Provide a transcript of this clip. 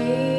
change.